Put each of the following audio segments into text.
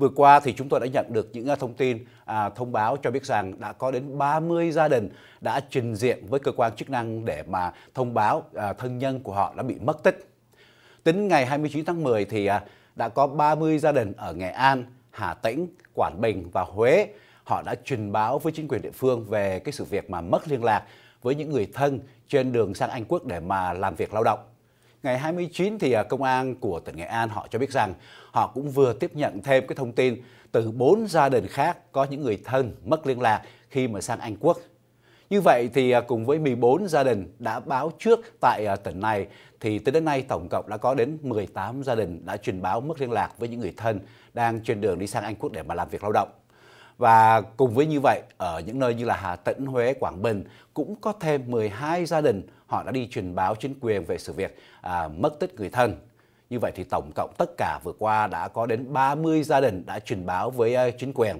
Vừa qua thì chúng tôi đã nhận được những à, thông tin à, thông báo cho biết rằng đã có đến 30 gia đình đã trình diện với cơ quan chức năng để mà thông báo à, thân nhân của họ đã bị mất tích. Tính ngày 29 tháng 10 thì à, đã có 30 gia đình ở Nghệ An, Hà Tĩnh, Quảng Bình và Huế họ đã trình báo với chính quyền địa phương về cái sự việc mà mất liên lạc với những người thân trên đường sang Anh Quốc để mà làm việc lao động. Ngày 29 thì à, công an của tỉnh Nghệ An họ cho biết rằng họ cũng vừa tiếp nhận thêm cái thông tin từ bốn gia đình khác có những người thân mất liên lạc khi mà sang Anh Quốc. Như vậy thì à, cùng với 14 gia đình đã báo trước tại à, tỉnh này thì tới đến nay tổng cộng đã có đến 18 gia đình đã trình báo mất liên lạc với những người thân đang trên đường đi sang Anh Quốc để mà làm việc lao động. Và cùng với như vậy, ở những nơi như là Hà Tĩnh, Huế, Quảng Bình cũng có thêm 12 gia đình họ đã đi truyền báo chính quyền về sự việc à, mất tích người thân. Như vậy thì tổng cộng tất cả vừa qua đã có đến 30 gia đình đã truyền báo với uh, chính quyền.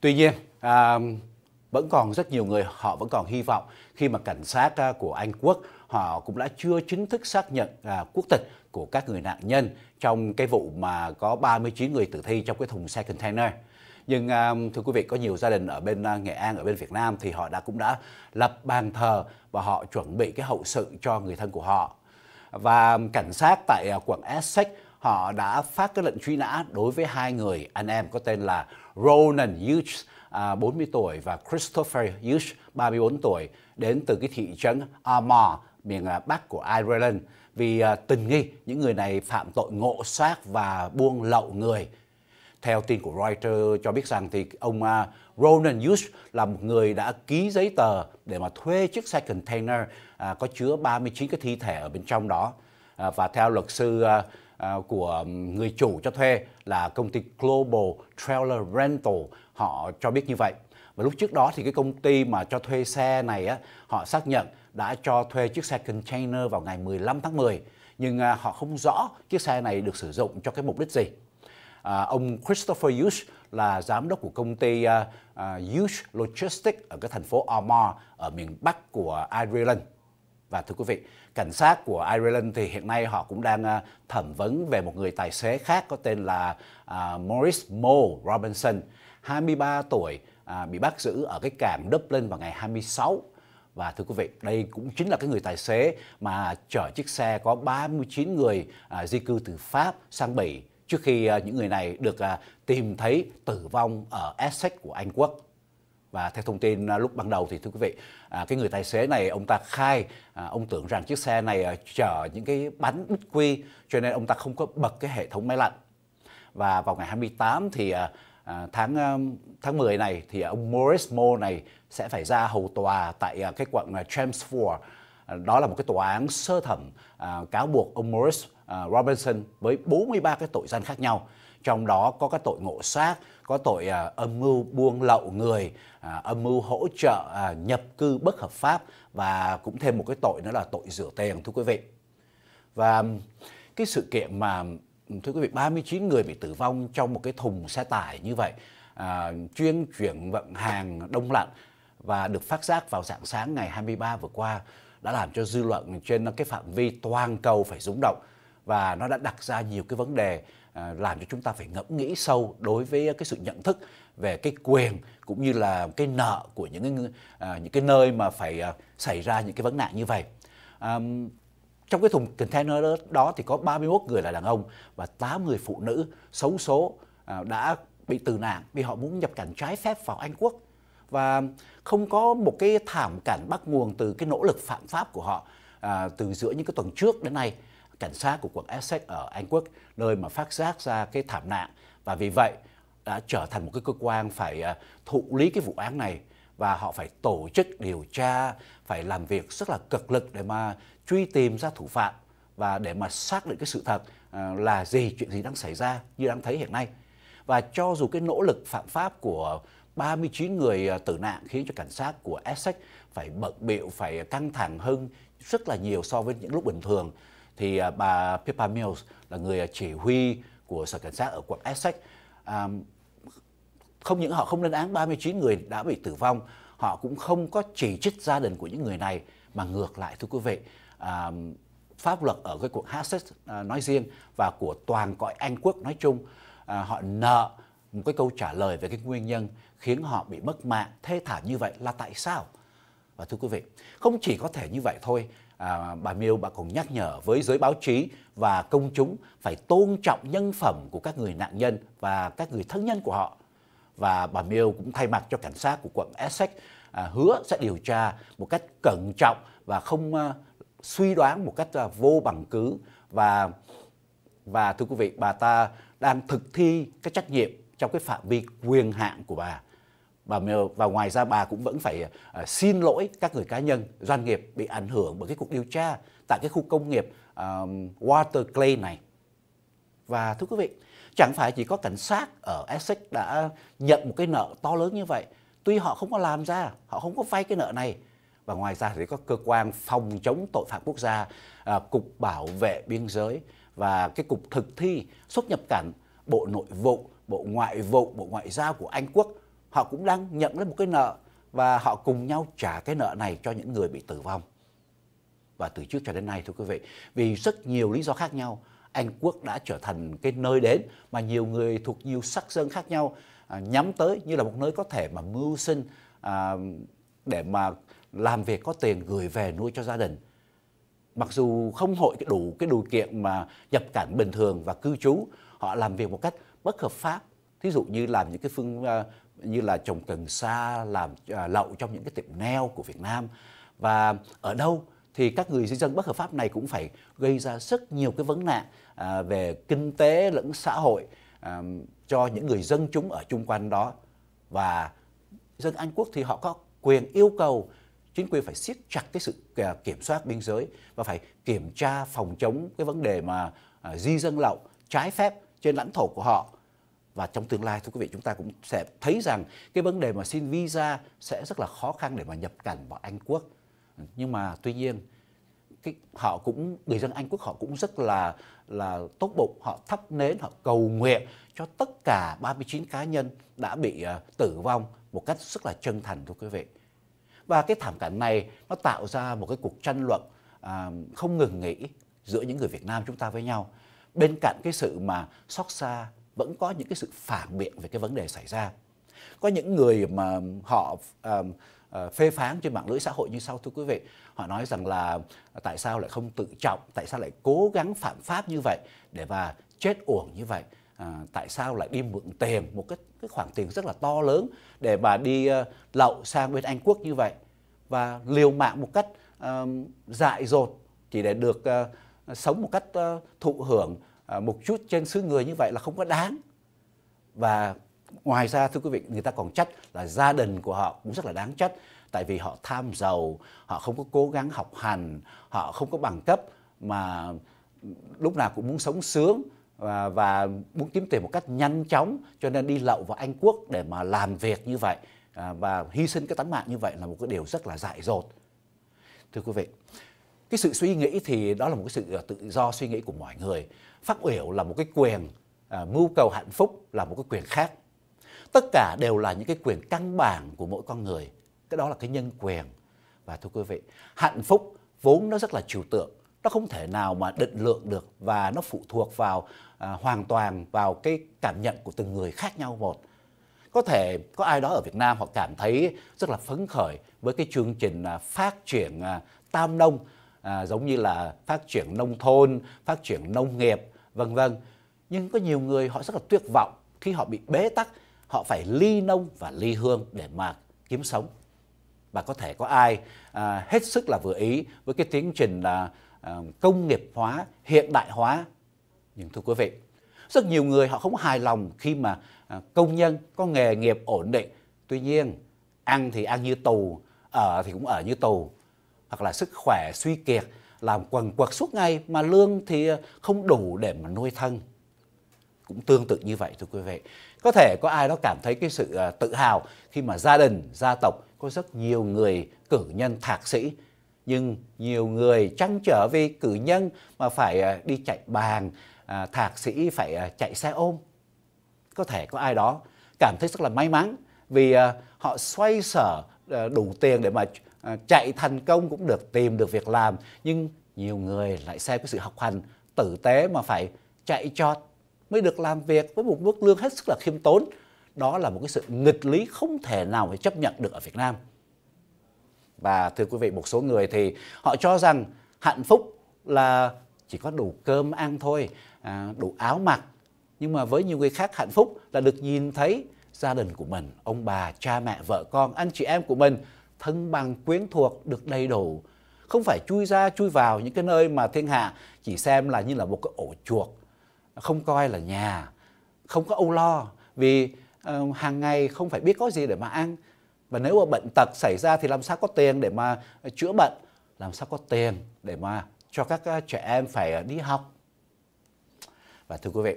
Tuy nhiên, à, vẫn còn rất nhiều người họ vẫn còn hy vọng khi mà cảnh sát uh, của Anh Quốc họ cũng đã chưa chính thức xác nhận à, quốc tịch của các người nạn nhân trong cái vụ mà có 39 người tử thi trong cái thùng xe container nhưng um, thưa quý vị có nhiều gia đình ở bên uh, Nghệ An ở bên Việt Nam thì họ đã cũng đã lập bàn thờ và họ chuẩn bị cái hậu sự cho người thân của họ. Và um, cảnh sát tại uh, quận Essex họ đã phát cái lệnh truy nã đối với hai người. Anh em có tên là Ronan Hughes à, 40 tuổi và Christopher Hughes 34 tuổi đến từ cái thị trấn Armagh miền uh, Bắc của Ireland. Vì à, tình nghi những người này phạm tội ngộ sát và buôn lậu người theo tin của Reuters cho biết rằng thì ông à, Ronan Hughes là một người đã ký giấy tờ để mà thuê chiếc xe container à, có chứa 39 cái thi thể ở bên trong đó. À, và theo luật sư của người chủ cho thuê là công ty Global Trailer Rental, họ cho biết như vậy. Và lúc trước đó thì cái công ty mà cho thuê xe này á, họ xác nhận đã cho thuê chiếc xe container vào ngày 15 tháng 10 nhưng họ không rõ chiếc xe này được sử dụng cho cái mục đích gì. À, ông Christopher Hughes là giám đốc của công ty à, à, uh, Hughes Logistics ở cái thành phố Armagh ở miền Bắc của Ireland. Và thưa quý vị, cảnh sát của Ireland thì hiện nay họ cũng đang à, thẩm vấn về một người tài xế khác có tên là uh, Maurice Mo Robinson, 23 tuổi, bị bắt giữ ở cái cảng Dublin vào ngày 26 và thưa quý vị, đây cũng chính là cái người tài xế mà chở chiếc xe có 39 người à, di cư từ Pháp sang Bỉ trước khi ờ, những người này được ờ, tìm thấy tử vong ở Essex của Anh Quốc. Và theo thông tin ờ, lúc ban đầu thì thưa quý vị, cái người tài xế này ông ta khai ông tưởng rằng chiếc xe này chở những cái bánh bích quy cho nên ông ta không có bật cái hệ thống máy lạnh. Và vào ngày 28 thì tháng tháng 10 này thì ông Morris Moore này sẽ phải ra hầu tòa tại cái quận Chelmsford. À, đó là một cái tòa án sơ thẩm à, cáo buộc ông Morris à, Robinson với 43 cái tội danh khác nhau. Trong đó có các tội ngộ sát, có tội à, âm mưu buôn lậu người, à, âm mưu hỗ trợ à, nhập cư bất hợp pháp và cũng thêm một cái tội nữa là tội rửa tiền thưa quý vị. Và cái sự kiện mà thưa quý vị 39 người bị tử vong trong một cái thùng xe tải như vậy à, chuyên chuyển vận hàng đông lạnh và được phát giác vào dạng sáng ngày 23 vừa qua đã làm cho dư luận trên cái phạm vi toàn cầu phải rúng động và nó đã đặt ra nhiều cái vấn đề à, làm cho chúng ta phải ngẫm nghĩ sâu đối với cái sự nhận thức về cái quyền cũng như là cái nợ của những cái à, những cái nơi mà phải à, xảy ra những cái vấn nạn như vậy. À, trong cái thùng container đó thì có 31 người là đàn ông và 8 người phụ nữ xấu số đã bị tử nạn vì họ muốn nhập cảnh trái phép vào Anh Quốc và không có một cái thảm cảnh bắt nguồn từ cái nỗ lực phạm pháp của họ à, từ giữa những cái tuần trước đến nay. Cảnh sát của quận Essex ở Anh Quốc nơi mà phát giác ra cái thảm nạn. Và vì vậy đã trở thành một cái cơ quan phải à, thụ lý cái vụ án này. Và họ phải tổ chức điều tra, phải làm việc rất là cực lực để mà truy tìm ra thủ phạm và để mà xác định cái sự thật à, là gì, chuyện gì đang xảy ra như đang thấy hiện nay. Và cho dù cái nỗ lực phạm pháp của 39 người à, tử nạn khiến cho cảnh sát của Essex phải bận bịu, phải căng thẳng hơn rất là nhiều so với những lúc bình thường. Thì à, bà Pippa Mills là người à, chỉ huy của sở cảnh sát ở quận Essex. À, không những họ không lên án 39 người đã bị tử vong họ cũng không có chỉ trích gia đình của những người này mà ngược lại thưa quý vị. À, pháp luật ở cái quận Essex à, nói riêng và của toàn cõi Anh quốc nói chung à, họ nợ một cái câu trả lời về cái nguyên nhân khiến họ bị mất mạng thê thảm như vậy là tại sao? Và thưa quý vị không chỉ có thể như vậy thôi à, bà Miêu bà còn nhắc nhở với giới báo chí và công chúng phải tôn trọng nhân phẩm của các người nạn nhân và các người thân nhân của họ. Và bà Miêu cũng thay mặt cho cảnh sát của quận Essex à, hứa sẽ điều tra một cách cẩn trọng và không à, suy đoán một cách à, vô bằng cứ. Và và thưa quý vị bà ta đang thực thi cái trách nhiệm trong cái phạm vi quyền hạn của bà. Và và ngoài ra bà cũng vẫn phải uh, xin lỗi các người cá nhân doanh nghiệp bị ảnh hưởng bởi cái cuộc điều tra tại cái khu công nghiệp uh, Waterclay này. Và thưa quý vị chẳng phải chỉ có cảnh sát ở Essex đã nhận một cái nợ to lớn như vậy. Tuy họ không có làm ra họ không có vay cái nợ này. Và ngoài ra thì có cơ quan phòng chống tội phạm quốc gia uh, cục bảo vệ biên giới và cái cục thực thi xuất nhập cảnh bộ nội vụ bộ ngoại vụ bộ ngoại giao của anh quốc họ cũng đang nhận lấy một cái nợ và họ cùng nhau trả cái nợ này cho những người bị tử vong. Và từ trước cho đến nay thưa quý vị, vì rất nhiều lý do khác nhau, Anh Quốc đã trở thành cái nơi đến mà nhiều người thuộc nhiều sắc dân khác nhau à, nhắm tới như là một nơi có thể mà mưu sinh à, để mà làm việc có tiền gửi về nuôi cho gia đình. Mặc dù không hội đủ cái điều kiện mà nhập cảnh bình thường và cư trú, họ làm việc một cách bất hợp pháp. Thí dụ như làm những cái phương uh, như là trồng cần sa, làm ờ, lậu trong những cái tiệm neo của Việt Nam. Và ở đâu thì các người di dân bất hợp pháp này cũng phải gây ra rất nhiều cái vấn nạn à, về kinh tế lẫn xã hội à, cho những người dân chúng ở chung quanh đó. Và dân Anh Quốc thì họ có quyền yêu cầu chính quyền phải siết chặt cái sự kiểm soát biên giới và phải kiểm tra phòng chống cái vấn đề mà à, di dân lậu trái phép trên lãnh thổ của họ và trong tương lai thưa quý vị chúng ta cũng sẽ thấy rằng cái vấn đề mà xin visa sẽ rất là khó khăn để mà nhập cảnh vào Anh Quốc. Nhưng mà tuy nhiên cái họ cũng người dân Anh Quốc họ cũng rất là là tốt bụng họ thắp nến họ cầu nguyện cho tất cả 39 cá nhân đã bị uh, tử vong một cách rất là chân thành thưa quý vị. Và cái thảm cảnh này nó tạo ra một cái cuộc tranh luận uh, không ngừng nghỉ giữa những người Việt Nam chúng ta với nhau. Bên cạnh cái sự mà xót xa vẫn có những cái sự phản biện về cái vấn đề xảy ra. Có những người mà họ uh, uh, phê phán trên mạng lưới xã hội như sau thưa quý vị. Họ nói rằng là tại sao lại không tự trọng tại sao lại cố gắng phạm pháp như vậy để và chết uổng như vậy? À, tại sao lại đi mượn tiền một cái cái khoản tiền rất là to lớn để mà đi uh, lậu sang bên Anh Quốc như vậy? Và liều mạng một cách uh, dại dột chỉ để được uh, sống một cách uh, thụ hưởng À, một chút trên xứ người như vậy là không có đáng. Và ngoài ra thưa quý vị người ta còn trách là gia đình của họ cũng rất là đáng trách tại vì họ tham giàu họ không có cố gắng học hành họ không có bằng cấp mà lúc nào cũng muốn sống sướng và, và muốn kiếm tiền một cách nhanh chóng cho nên đi lậu vào Anh Quốc để mà làm việc như vậy. À, và hy sinh cái tánh mạng như vậy là một cái điều rất là dại dột. Thưa quý vị cái sự suy nghĩ thì đó là một cái sự à, tự do suy nghĩ của mọi người phát biểu là một cái quyền à, mưu cầu hạnh phúc là một cái quyền khác. Tất cả đều là những cái quyền căn bản của mỗi con người. Cái đó là cái nhân quyền. Và thưa quý vị hạnh phúc vốn nó rất là trừu tượng. Nó không thể nào mà định lượng được và nó phụ thuộc vào à, hoàn toàn vào cái cảm nhận của từng người khác nhau một. Có thể có ai đó ở Việt Nam họ cảm thấy rất là phấn khởi với cái chương trình à, phát triển à, tam nông à, giống như là phát triển nông thôn phát triển nông nghiệp vân vân. Nhưng có nhiều người họ rất là tuyệt vọng khi họ bị bế tắc. Họ phải ly nông và ly hương để mà kiếm sống. Và có thể có ai à, hết sức là vừa ý với cái tiến trình là à, công nghiệp hóa hiện đại hóa. Nhưng thưa quý vị rất nhiều người họ không hài lòng khi mà à, công nhân có nghề nghiệp ổn định. Tuy nhiên ăn thì ăn như tù ở thì cũng ở như tù. Hoặc là sức khỏe suy kiệt làm quần quật suốt ngày mà lương thì không đủ để mà nuôi thân. Cũng tương tự như vậy, thưa quý vị. Có thể có ai đó cảm thấy cái sự à, tự hào khi mà gia đình, gia tộc có rất nhiều người cử nhân thạc sĩ. Nhưng nhiều người trăn trở vì cử nhân mà phải à, đi chạy bàn à, thạc sĩ, phải chạy xe ôm. Có thể có ai đó cảm thấy rất là may mắn vì họ xoay sở đủ tiền để mà À, chạy thành công cũng được tìm được việc làm nhưng nhiều người lại xem cái sự học hành tử tế mà phải chạy trọt mới được làm việc với một mức lương hết sức là khiêm tốn. Đó là một cái sự nghịch lý không thể nào phải chấp nhận được ở Việt Nam. Và thưa quý vị, một số người thì họ cho rằng hạnh phúc là chỉ có đủ cơm ăn thôi, à, đủ áo mặc. Nhưng mà với nhiều người khác hạnh phúc là được nhìn thấy gia đình của mình, ông bà, cha mẹ, vợ con, anh chị em của mình thân bằng quyến thuộc được đầy đủ. Không phải chui ra chui vào những cái nơi mà thiên hạ chỉ xem là như là một cái ổ chuột, không coi là nhà, không có âu lo. Vì uh, hàng ngày không phải biết có gì để mà ăn. Và nếu mà bệnh tật xảy ra thì làm sao có tiền để mà chữa bệnh? Làm sao có tiền để mà cho các ờ, trẻ em phải đi học? Và thưa quý vị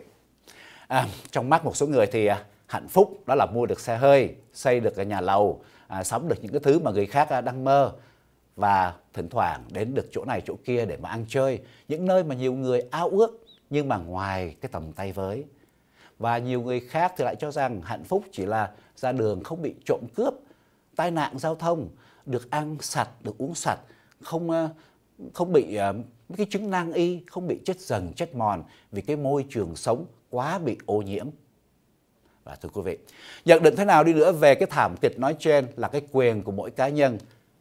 à, trong mắt một số người thì à, hạnh phúc đó là mua được xe hơi xây được nhà lầu à, sống được những cái thứ mà người khác à, đang mơ và thỉnh thoảng đến được chỗ này chỗ kia để mà ăn chơi. Những nơi mà nhiều người ao ước nhưng mà ngoài cái tầm tay với. Và nhiều người khác thì lại cho rằng hạnh phúc chỉ là ra đường không bị trộm cướp tai nạn giao thông được ăn sạch được uống sạch không à, không bị uh, cái chứng năng y không bị chết dần chết mòn vì cái môi trường sống quá bị ô nhiễm và thưa quý vị, nhận định thế nào đi nữa về cái thảm kịch nói trên là cái quyền của mỗi cá nhân.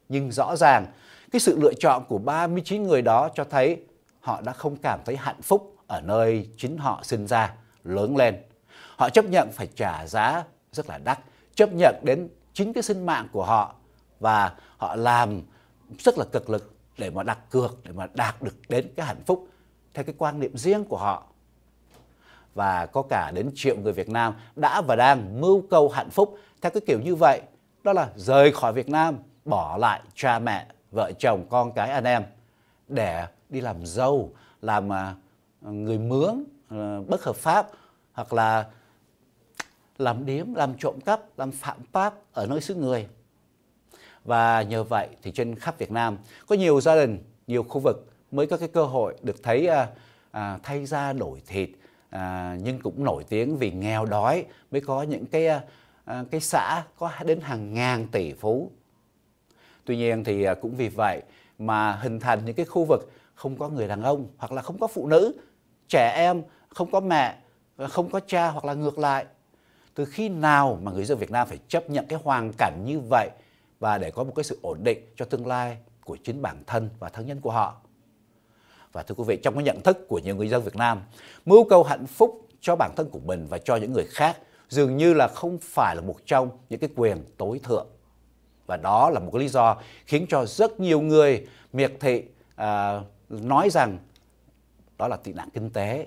Nhưng rõ ràng, cái sự lựa chọn của 39 người đó cho thấy họ đã không cảm thấy hạnh phúc ở nơi chính họ sinh ra, lớn lên. Họ chấp nhận phải trả giá rất là đắt, chấp nhận đến chính cái sinh mạng của họ. Và họ làm rất là cực lực để mà đặt cược, để mà đạt được đến cái hạnh phúc. Theo cái quan niệm riêng của họ và có cả đến triệu người Việt Nam đã và đang mưu cầu hạnh phúc theo cái kiểu như vậy đó là rời khỏi Việt Nam bỏ lại cha mẹ vợ chồng con cái anh em để đi làm dâu làm à, người mướn ờ, bất hợp pháp hoặc là làm điếm, làm trộm cắp, làm phạm pháp ở nơi xứ người. Và nhờ vậy thì trên khắp Việt Nam có nhiều gia đình, nhiều khu vực mới có cái cơ hội được thấy à, à, thay da đổi thịt à, nhưng cũng nổi tiếng vì nghèo đói mới có những cái à, à, cái xã có đến hàng ngàn tỷ phú. Tuy nhiên thì à, cũng vì vậy mà hình thành những cái khu vực không có người đàn ông hoặc là không có phụ nữ, trẻ em không có mẹ, à, không có cha hoặc là ngược lại từ khi nào mà người dân Việt Nam phải chấp nhận cái hoàn cảnh như vậy và để có một cái sự ổn định cho tương lai của chính bản thân và thân nhân của họ. Và thưa quý vị, trong cái nhận thức của nhiều người dân Việt Nam, mưu cầu hạnh phúc cho bản thân của mình và cho những người khác dường như là không phải là một trong những cái quyền tối thượng. Và đó là một cái lý do khiến cho rất nhiều người miệt thị à, nói rằng đó là tị nạn kinh tế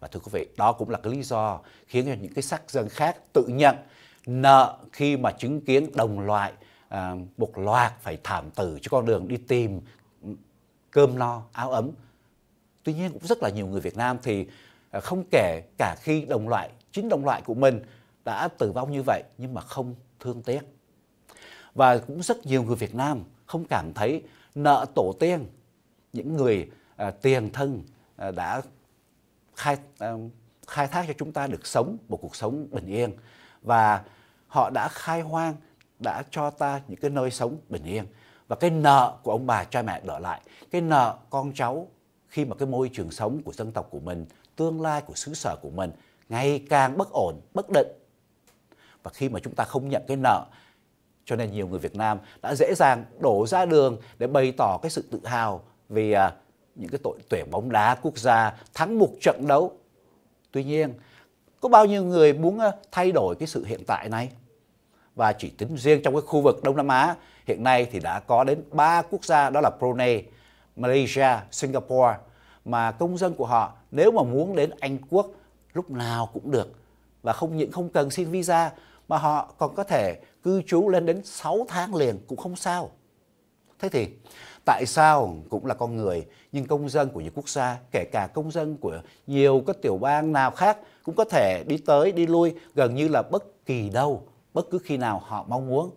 và thưa quý vị, đó cũng là cái lý do khiến cho những cái sắc dân khác tự nhận nợ khi mà chứng kiến đồng loại à, một loạt phải thảm tử cho con đường đi tìm cơm no, áo ấm. Tuy nhiên cũng rất là nhiều người Việt Nam thì à, không kể cả khi đồng loại, chính đồng loại của mình đã tử vong như vậy nhưng mà không thương tiếc. Và cũng rất nhiều người Việt Nam không cảm thấy nợ tổ tiên, những người à, tiền thân à, đã khai à, khai thác cho chúng ta được sống một cuộc sống bình yên và họ đã khai hoang đã cho ta những cái nơi sống bình yên và cái nợ của ông bà cha mẹ đỡ lại cái nợ con cháu khi mà cái môi trường sống của dân tộc của mình tương lai của xứ sở của mình ngày càng bất ổn bất định và khi mà chúng ta không nhận cái nợ cho nên nhiều người Việt Nam đã dễ dàng đổ ra đường để bày tỏ cái sự tự hào vì uh, những cái tội tuyển bóng đá quốc gia thắng một trận đấu. Tuy nhiên, có bao nhiêu người muốn à, thay đổi cái sự hiện tại này? Và chỉ tính riêng trong cái khu vực Đông Nam Á, hiện nay thì đã có đến 3 quốc gia đó là Brunei, Malaysia, Singapore mà công dân của họ nếu mà muốn đến Anh Quốc lúc nào cũng được và không những không cần xin visa mà họ còn có thể cư trú lên đến 6 tháng liền cũng không sao. Thế thì tại sao cũng là con người nhưng công dân của những quốc gia kể cả công dân của nhiều các tiểu bang nào khác cũng có thể đi tới đi lui gần như là bất kỳ đâu bất cứ khi nào họ mong muốn.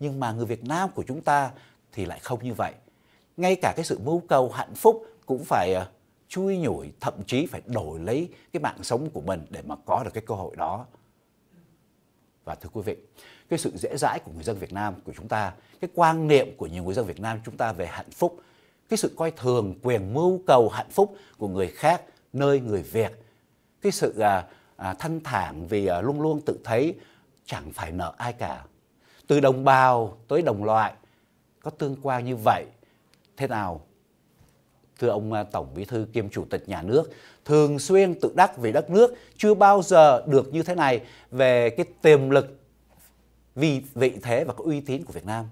Nhưng mà người Việt Nam của chúng ta thì lại không như vậy. Ngay cả cái sự mưu cầu hạnh phúc cũng phải ờ, chui nhủi thậm chí phải đổi lấy cái mạng sống của mình để mà có được cái cơ hội đó. Và thưa quý vị cái sự dễ dãi của người dân Việt Nam của chúng ta, cái quan niệm của nhiều người dân Việt Nam chúng ta về hạnh phúc, cái sự coi thường quyền mưu cầu hạnh phúc của người khác nơi người Việt cái sự à, à, thanh thản vì à, luôn luôn tự thấy chẳng phải nợ ai cả. Từ đồng bào tới đồng loại có tương quan như vậy. Thế nào? Thưa ông à, Tổng Bí thư kiêm Chủ tịch Nhà nước, thường xuyên tự đắc về đất nước chưa bao giờ được như thế này về cái tiềm lực vì vị thế và cái uy tín của Việt Nam.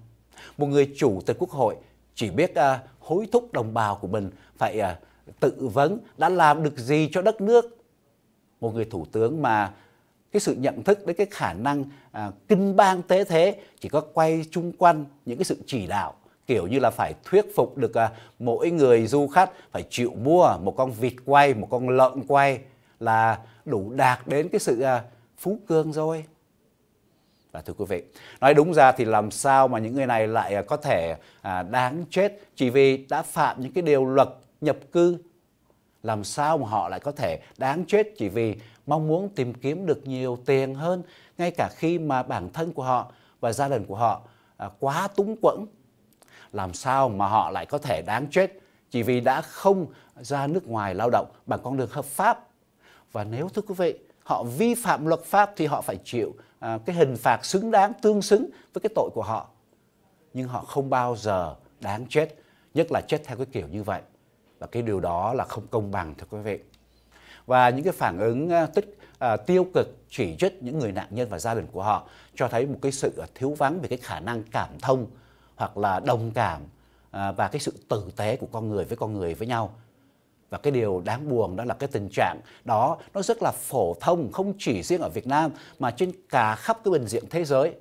Một người chủ tịch quốc hội chỉ biết uh, hối thúc đồng bào của mình phải uh, tự vấn đã làm được gì cho đất nước. Một người thủ tướng mà cái sự nhận thức đến cái khả năng à, kinh bang tế thế chỉ có quay chung quanh những cái sự chỉ đạo kiểu như là phải thuyết phục được à, mỗi người du khách phải chịu mua một con vịt quay một con lợn quay là đủ đạt đến cái sự à, phú cương rồi. Và thưa quý vị nói đúng ra thì làm sao mà những người này lại à, có thể à, đáng chết chỉ vì đã phạm những cái điều luật nhập cư làm sao mà họ lại có thể đáng chết chỉ vì mong muốn tìm kiếm được nhiều tiền hơn ngay cả khi mà bản thân của họ và gia đình của họ à, quá túng quẫn? Làm sao mà họ lại có thể đáng chết chỉ vì đã không ra nước ngoài lao động bằng con đường hợp pháp? Và nếu thưa quý vị họ vi phạm luật pháp thì họ phải chịu à, cái hình phạt xứng đáng tương xứng với cái tội của họ. Nhưng họ không bao giờ đáng chết nhất là chết theo cái kiểu như vậy và cái điều đó là không công bằng thưa quý vị. Và những cái phản ứng ờ, tích à, tiêu cực chỉ trích những người nạn nhân và gia đình của họ cho thấy một cái sự thiếu vắng về cái khả năng cảm thông hoặc là đồng cảm à, và cái sự tử tế của con người với con người với nhau. Và cái điều đáng buồn đó là cái tình trạng đó nó rất là phổ thông không chỉ riêng ở Việt Nam mà trên cả khắp cái bình diện thế giới.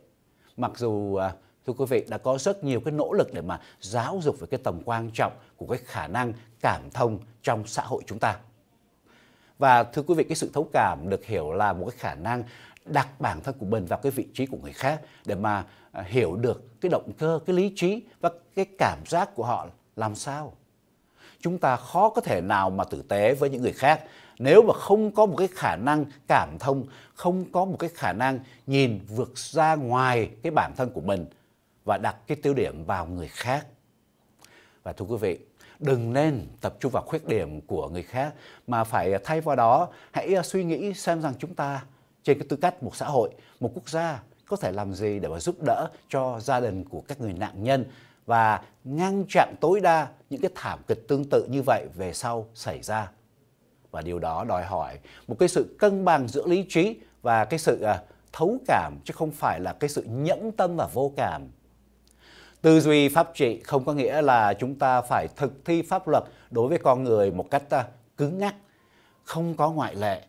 Mặc dù à, thưa quý vị đã có rất nhiều cái nỗ lực để mà giáo dục về cái tầm quan trọng của cái khả năng cảm thông trong xã hội chúng ta và thưa quý vị cái sự thấu cảm được hiểu là một cái khả năng đặt bản thân của mình vào cái vị trí của người khác để mà à, hiểu được cái động cơ, cái lý trí và cái cảm giác của họ làm sao. Chúng ta khó có thể nào mà tử tế với những người khác nếu mà không có một cái khả năng cảm thông, không có một cái khả năng nhìn vượt ra ngoài cái bản thân của mình và đặt cái tiêu điểm vào người khác. Và thưa quý vị, đừng nên tập trung vào khuyết điểm của người khác mà phải thay vào đó hãy à, suy nghĩ xem rằng chúng ta trên cái tư cách một xã hội, một quốc gia có thể làm gì để mà giúp đỡ cho gia đình của các người nạn nhân và ngăn chặn tối đa những cái thảm kịch tương tự như vậy về sau xảy ra. Và điều đó đòi hỏi một cái sự cân bằng giữa lý trí và cái sự à, thấu cảm chứ không phải là cái sự nhẫn tâm và vô cảm. Tư duy pháp trị không có nghĩa là chúng ta phải thực thi pháp luật đối với con người một cách à, cứng nhắc, không có ngoại lệ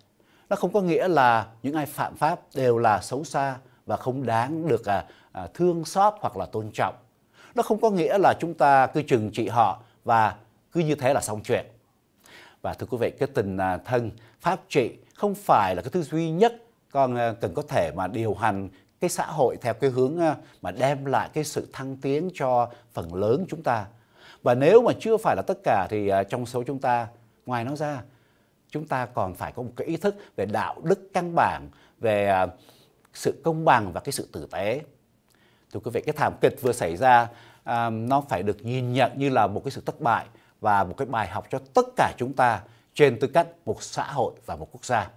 nó không có nghĩa là những ai phạm pháp đều là xấu xa và không đáng được à, à, thương xót hoặc là tôn trọng. Nó không có nghĩa là chúng ta cứ trừng trị họ và cứ như thế là xong chuyện. Và thưa quý vị, cái tình à, thân pháp trị không phải là cái thứ duy nhất con à, cần có thể mà điều hành cái xã hội theo cái hướng ờ, mà đem lại cái sự thăng tiến cho phần lớn chúng ta. Và nếu mà chưa phải là tất cả thì ờ, trong số chúng ta, ngoài nó ra, chúng ta còn phải có một cái ý thức về đạo đức căn bản về ờ, sự công bằng và cái sự tử tế thưa quý vị cái thảm kịch vừa xảy ra à, nó phải được nhìn nhận như là một cái sự thất bại và một cái bài học cho tất cả chúng ta trên tư cách một xã hội và một quốc gia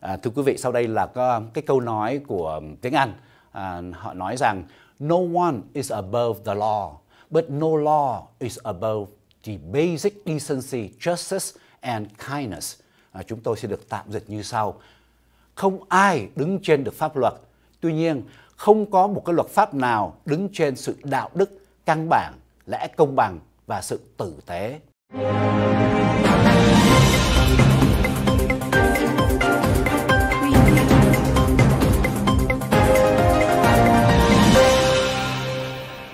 à, thưa quý vị sau đây là cái, câu nói của tiếng Anh à, họ nói rằng no one is above the law but no law is above the basic decency justice and kindness. À, chúng tôi sẽ được tạm dịch như sau. Không ai đứng trên được pháp luật. Tuy nhiên, không có một cái luật pháp nào đứng trên sự đạo đức căn bản, lẽ công bằng và sự tử tế.